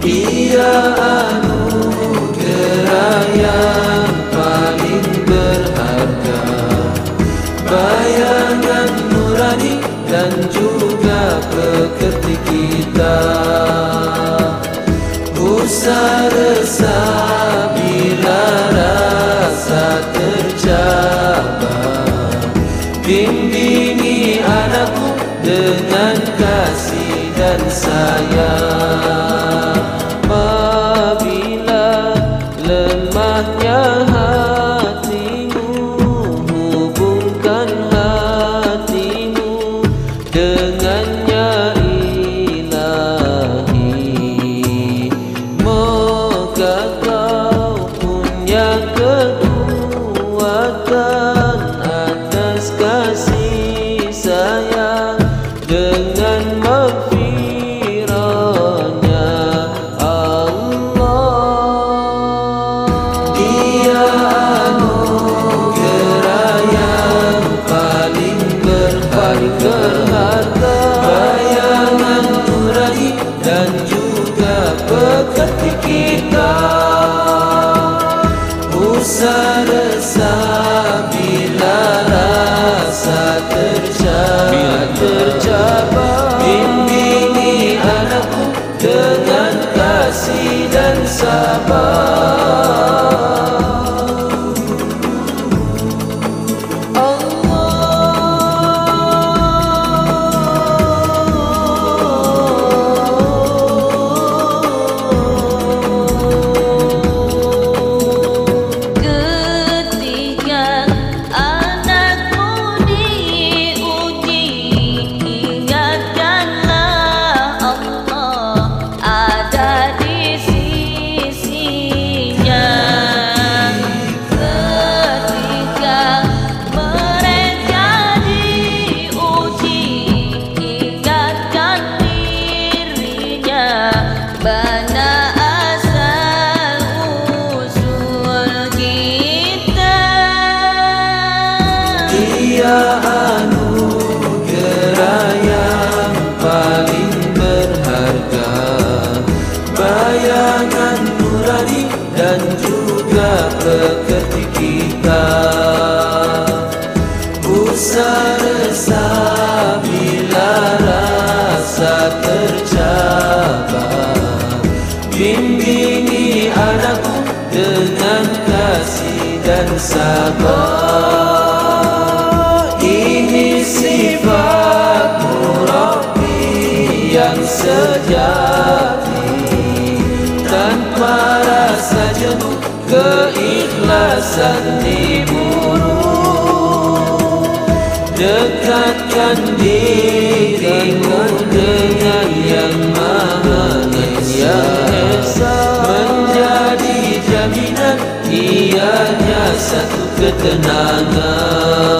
Dia anugerah yang paling berharga. Bayangan nurani dan juga pekerti kita. Usah resah bila rasa tercabar Bimbingi anakku dengan kasih dan sayang kekuatan atas kasih sayang dengan maghfirahnya Allah. Dia anugerah yang paling berharga. Bayangan nurani dan juga pekerti kita Usah resah bila rasa tercabar Bimbingi anakku dengan kasih dan sabar. Ketika dan juga pekerti kita. Usah resah bila rasa tercabar Bimbingi anakku dengan kasih dan sabar keikhlasan diburu Dekatkan dirimu dengan yang maha esa Menjadi jaminan ianya satu ketenangan